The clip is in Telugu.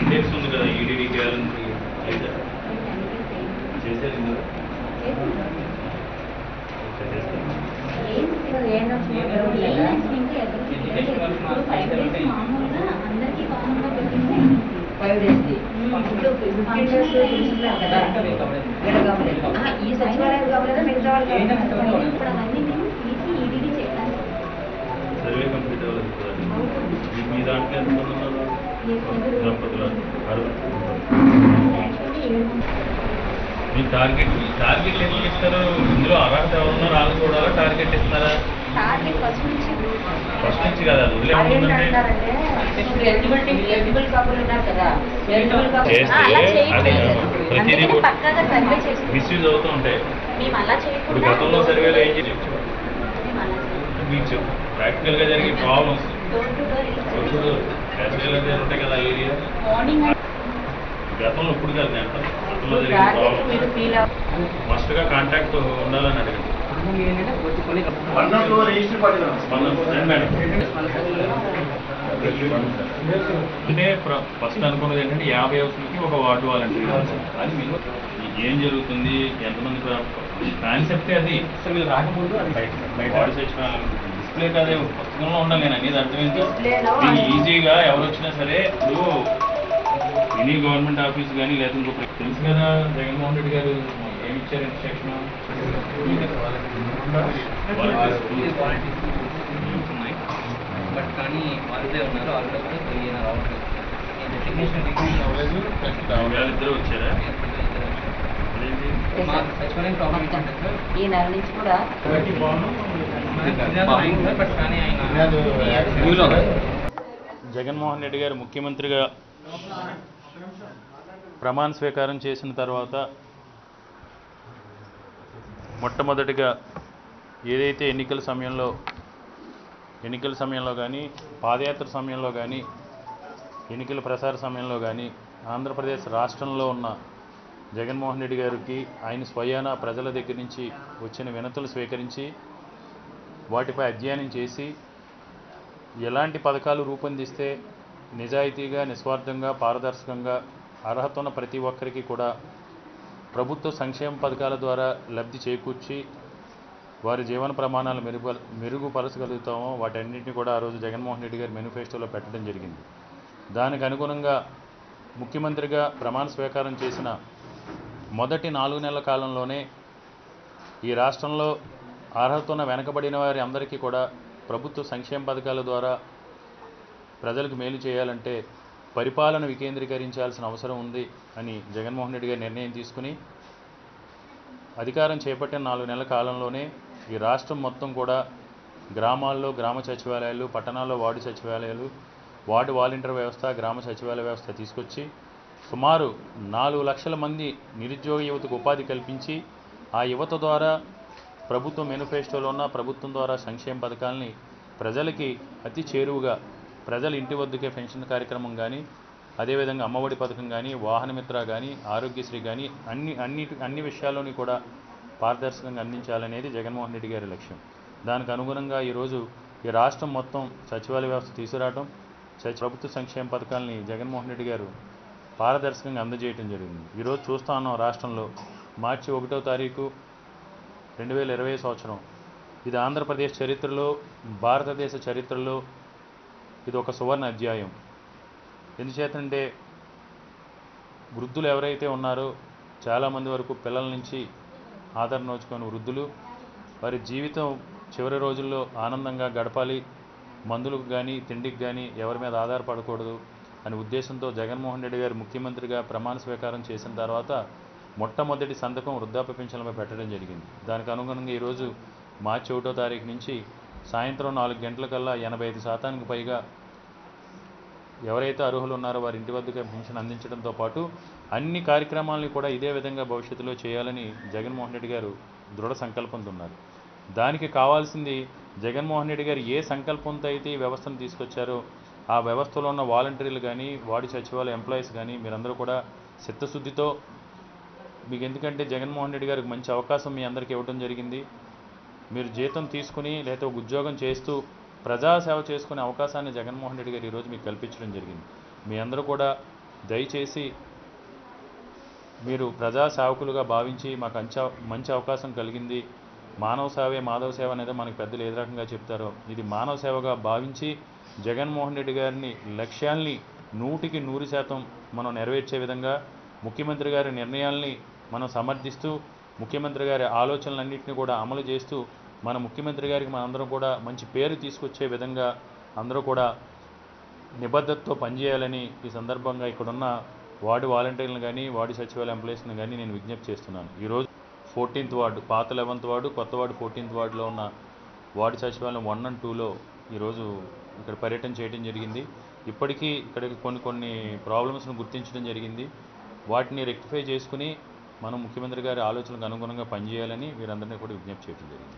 ఇండెక్స్ ఉంది కదా ఈడీడీ గ్యారంటీ చేశారు. ఇందులో? ఫైవ్ డేస్ ఈ సచివాలయం గవర్నమెంట్ మిగతా వాళ్ళు ఇప్పుడు అవన్నీ తీసి ఈడీడీ చేయాలి సర్వే కంప్లీట్ మీ- దాంట్లో మీ టార్గెట్ మీ టార్గెట్ ఎందుకు ఇస్తారు ఇందులో అర్హత ఎవరున్నారు వాళ్ళు చూడాలా టార్గెట్ ఇస్తారా టార్గెట్ ఫస్ట్ నుంచి ఫస్ట్ నుంచి కదా ప్రతిదీ మిస్యూజ్ అవుతూ ఉంటాయి. ఇప్పుడు గతంలో సర్వేలో ఏం చేయొచ్చు. మీకు ప్రాక్టికల్గా జరిగే ప్రాబ్లమ్స్ ఇప్పుడు ఉంటాయి కదా ఏరియా గతంలో ఇప్పుడు కాదు నేను. గతంలో జరిగే మస్ట్గా కాంటాక్ట్ ఉండాలని అడిగింది అంటే ఫస్ట్ అనుకున్నది ఏంటంటే యాభై హౌస్లకి ఒక వార్డు వాలంటీర్ అది మీరు ఏం జరుగుతుంది ఎంతమంది కాన్సెప్టే అది రాకముందు అది బయట వార్డు డిస్ప్లే కాదే పుస్తకంలో ఉండాలి నేను అనేది అర్థమైంది దీన్ని ఈజీగా ఎవరు వచ్చినా సరే ఇప్పుడు ఎనీ గవర్నమెంట్ ఆఫీస్ కానీ లేదంటే ఇంకో తెలుసు కదా జగన్మోహన్ రెడ్డి గారు ఏమి ఇచ్చారు ఇన్స్ట్రక్షన్ బట్ కానీ వాళ్ళే ఉన్నారు వాళ్ళు కూడా తెలియని రావట్లేదు డెసిగ్నేషన్ డిగ్రీ అవ్వలేదు వాళ్ళిద్దరూ వచ్చారా ఈ నెల నుంచి కూడా జగన్మోహన్ రెడ్డి గారు ముఖ్యమంత్రిగా ప్రమాణ స్వీకారం చేసిన తర్వాత మొట్టమొదటిగా ఏదైతే ఎన్నికల సమయంలో ఎన్నికల సమయంలో కానీ పాదయాత్ర సమయంలో కానీ ఎన్నికల ప్రసార సమయంలో కానీ ఆంధ్రప్రదేశ్ రాష్ట్రంలో ఉన్న జగన్మోహన్ రెడ్డి గారికి ఆయన స్వయాన ప్రజల దగ్గర నుంచి వచ్చిన వినతులు స్వీకరించి వాటిపై అధ్యయనం చేసి ఎలాంటి పథకాలు రూపొందిస్తే నిజాయితీగా నిస్వార్థంగా పారదర్శకంగా అర్హత ఉన్న ప్రతి ఒక్కరికి కూడా ప్రభుత్వ సంక్షేమ పథకాల ద్వారా లబ్ధి చేకూర్చి వారి జీవన ప్రమాణాలు మెరుగు మెరుగుపరచగలుగుతామో వాటన్నింటినీ కూడా ఆ రోజు జగన్మోహన్ రెడ్డి గారి మేనిఫెస్టోలో పెట్టడం జరిగింది. దానికి అనుగుణంగా ముఖ్యమంత్రిగా ప్రమాణ స్వీకారం చేసిన మొదటి నాలుగు నెలల కాలంలోనే ఈ రాష్ట్రంలో అర్హత ఉన్న వెనకబడిన వారి అందరికీ కూడా ప్రభుత్వ సంక్షేమ పథకాల ద్వారా ప్రజలకు మేలు చేయాలంటే పరిపాలన వికేంద్రీకరించాల్సిన అవసరం ఉంది అని జగన్మోహన్ రెడ్డి గారు నిర్ణయం తీసుకుని అధికారం చేపట్టిన నాలుగు నెలల కాలంలోనే ఈ రాష్ట్రం మొత్తం కూడా గ్రామాల్లో గ్రామ సచివాలయాలు పట్టణాల్లో వార్డు సచివాలయాలు వార్డు వాలంటీర్ వ్యవస్థ గ్రామ సచివాలయ వ్యవస్థ తీసుకొచ్చి సుమారు నాలుగు లక్షల మంది నిరుద్యోగ యువతకు ఉపాధి కల్పించి ఆ యువత ద్వారా ప్రభుత్వం మేనిఫెస్టోలో ఉన్న ప్రభుత్వం ద్వారా సంక్షేమ పథకాలని ప్రజలకి అతి చేరువుగా ప్రజల ఇంటి వద్దకే పెన్షన్ కార్యక్రమం కానీ అదేవిధంగా అమ్మఒడి పథకం కానీ వాహనమిత్ర కానీ ఆరోగ్యశ్రీ కానీ అన్ని అన్ని అన్ని విషయాల్లోని కూడా పారదర్శకంగా అందించాలనేది జగన్మోహన్ రెడ్డి గారి లక్ష్యం. దానికి అనుగుణంగా ఈరోజు ఈ రాష్ట్రం మొత్తం సచివాలయ వ్యవస్థ తీసుకురావడం సచి ప్రభుత్వ సంక్షేమ పథకాలని జగన్మోహన్ రెడ్డి గారు పారదర్శకంగా అందజేయడం జరిగింది. ఈరోజు చూస్తా ఉన్నాం రాష్ట్రంలో. మార్చి ఒకటో తారీఖు రెండు వేల ఇరవై సంవత్సరం. ఇది ఆంధ్రప్రదేశ్ చరిత్రలో భారతదేశ చరిత్రలో ఇది ఒక సువర్ణ అధ్యాయం. ఎందుచేతంటే వృద్ధులు ఎవరైతే ఉన్నారో చాలామంది వరకు పిల్లల నుంచి ఆదరణ నోచుకొని వృద్ధులు వారి జీవితం చివరి రోజుల్లో ఆనందంగా గడపాలి మందులకు కానీ తిండికి కానీ ఎవరి మీద ఆధారపడకూడదు అనే ఉద్దేశంతో జగన్మోహన్ రెడ్డి గారు ముఖ్యమంత్రిగా ప్రమాణ స్వీకారం చేసిన తర్వాత మొట్టమొదటి సంతకం వృద్ధాప్య పెన్షన్లపై పెట్టడం జరిగింది. దానికి అనుగుణంగా ఈరోజు మార్చి ఒకటో తారీఖు నుంచి సాయంత్రం నాలుగు గంటలకల్లా ఎనభై ఐదు శాతానికి పైగా ఎవరైతే అర్హులు ఉన్నారో వారి ఇంటి వద్దకు పెన్షన్ అందించడంతో పాటు అన్ని కార్యక్రమాలను కూడా ఇదే విధంగా భవిష్యత్తులో చేయాలని జగన్మోహన్ రెడ్డి గారు దృఢ సంకల్పంతో ఉన్నారు దానికి కావాల్సింది జగన్మోహన్ రెడ్డి గారు ఏ సంకల్పంతో అయితే ఈ వ్యవస్థను తీసుకొచ్చారో ఆ వ్యవస్థలో ఉన్న వాలంటీర్లు కానీ వాడి సచివాలయ ఎంప్లాయీస్ కానీ మీరందరూ కూడా చిత్తశుద్ధితో మీకు ఎందుకంటే జగన్మోహన్ రెడ్డి గారికి మంచి అవకాశం మీ అందరికీ ఇవ్వడం జరిగింది. మీరు జీతం తీసుకుని లేకపోతే ఒక ఉద్యోగం చేస్తూ ప్రజాసేవ చేసుకునే అవకాశాన్ని జగన్మోహన్ రెడ్డి గారు ఈరోజు మీకు కల్పించడం జరిగింది. మీ అందరూ కూడా దయచేసి మీరు ప్రజా సేవకులుగా భావించి మాకు అంచ మంచి అవకాశం కలిగింది. మానవ సేవే మాధవ సేవ అనేది మనకి పెద్దలు ఏ రకంగా చెప్తారో ఇది మానవ సేవగా భావించి జగన్మోహన్ రెడ్డి గారిని లక్ష్యాల్ని నూటికి నూరు శాతం మనం నెరవేర్చే విధంగా ముఖ్యమంత్రి గారి నిర్ణయాల్ని మనం సమర్థిస్తూ ముఖ్యమంత్రి గారి ఆలోచనలన్నింటినీ కూడా అమలు చేస్తూ మన ముఖ్యమంత్రి గారికి మనందరం కూడా మంచి పేరు తీసుకొచ్చే విధంగా అందరూ కూడా నిబద్ధతతో పనిచేయాలని ఈ సందర్భంగా ఇక్కడున్న వార్డు వాలంటీర్లను కానీ వార్డు సచివాలయ ఎంప్లాయీస్ని కానీ నేను విజ్ఞప్తి చేస్తున్నాను. ఈరోజు ఫోర్టీన్త్ వార్డు పాత లెవెన్త్ వార్డు కొత్త వార్డు ఫోర్టీన్త్ వార్డులో ఉన్న వార్డు సచివాలయం వన్ అండ్ టూలో ఈరోజు ఇక్కడ పర్యటన చేయడం జరిగింది. ఇప్పటికీ ఇక్కడికి కొన్ని కొన్ని ప్రాబ్లమ్స్ను గుర్తించడం జరిగింది. వాటిని రెక్టిఫై చేసుకుని మనం ముఖ్యమంత్రి గారి ఆలోచనలకు అనుగుణంగా పనిచేయాలని వీరందరినీ కూడా విజ్ఞప్తి చేయడం జరిగింది.